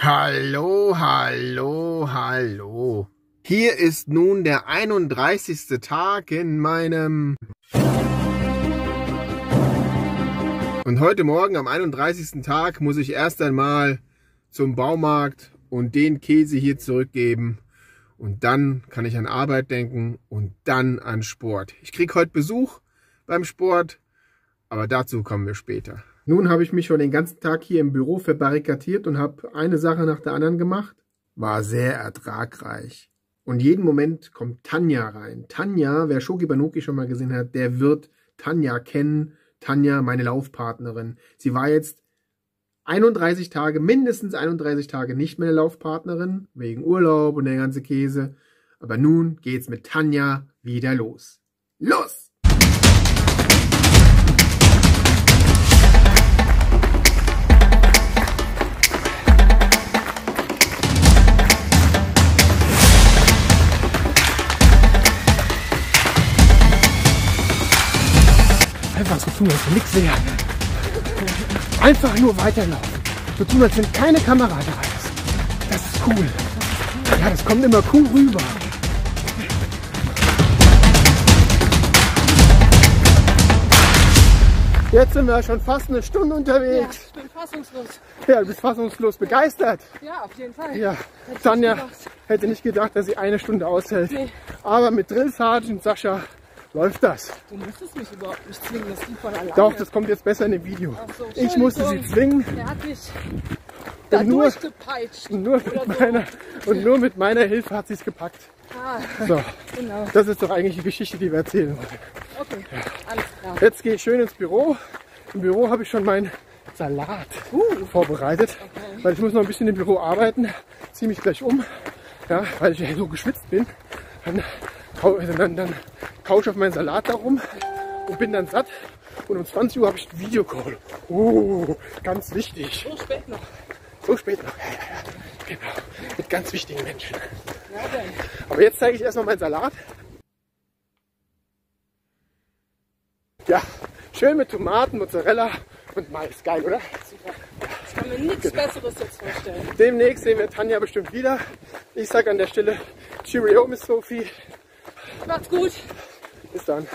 Hallo, hallo, hallo. Hier ist nun der 31. Tag in meinem... Und heute Morgen am 31. Tag muss ich erst einmal zum Baumarkt und den Käse hier zurückgeben. Und dann kann ich an Arbeit denken und dann an Sport. Ich krieg heute Besuch beim Sport, aber dazu kommen wir später. Nun habe ich mich schon den ganzen Tag hier im Büro verbarrikadiert und habe eine Sache nach der anderen gemacht. War sehr ertragreich. Und jeden Moment kommt Tanja rein. Tanja, wer Shoki Banuki schon mal gesehen hat, der wird Tanja kennen. Tanja, meine Laufpartnerin. Sie war jetzt 31 Tage, mindestens 31 Tage nicht meine Laufpartnerin, wegen Urlaub und der ganze Käse. Aber nun geht's mit Tanja wieder los. Los! Einfach so tun, als wenn nichts wäre. Einfach nur weiterlaufen. So tun, als wenn keine Kamera da ist. Das ist cool. Ja, das kommt immer cool rüber. Jetzt sind wir schon fast eine Stunde Ja, unterwegs. ich bin fassungslos. Ja, du bist fassungslos begeistert. Ja, auf jeden Fall. Ja, Hätte Tanja ich nicht hätte nicht gedacht, dass sie eine Stunde aushält. Nee. Aber mit Drill Sergeant Sascha läuft das. Du musstest mich überhaupt nicht zwingen, das lief von alleine. Doch, das kommt jetzt besser in dem Video. So, Ich musste sie zwingen Der hat mich da nur- durchgepeitscht. und nur, so. meiner, und nur mit meiner Hilfe hat sie es gepackt. Ah, So, genau. das ist doch eigentlich die Geschichte, die wir erzählen wollen. Okay, alles klar. Jetzt gehe ich schön ins Büro. Im Büro habe ich schon meinen Salat vorbereitet, weil ich muss noch ein bisschen im Büro arbeiten. Ziehe mich gleich um, ja, weil ich ja so geschwitzt bin. Dann, dann, dann ich auf meinen Salat darum und bin dann satt. Und um 20 Uhr habe ich einen Videocall. Oh, ganz wichtig. So spät noch. So spät noch. Genau. Mit ganz wichtigen Menschen. Aber jetzt zeige ich erstmal meinen Salat. Ja, schön mit Tomaten, Mozzarella und Mais. Geil, oder? Super. Ich kann mir nichts Besseres jetzt vorstellen. Demnächst sehen wir Tanja bestimmt wieder. Ich sage an der Stelle Cheerio, Miss Sophie. Macht's gut. Bis dann.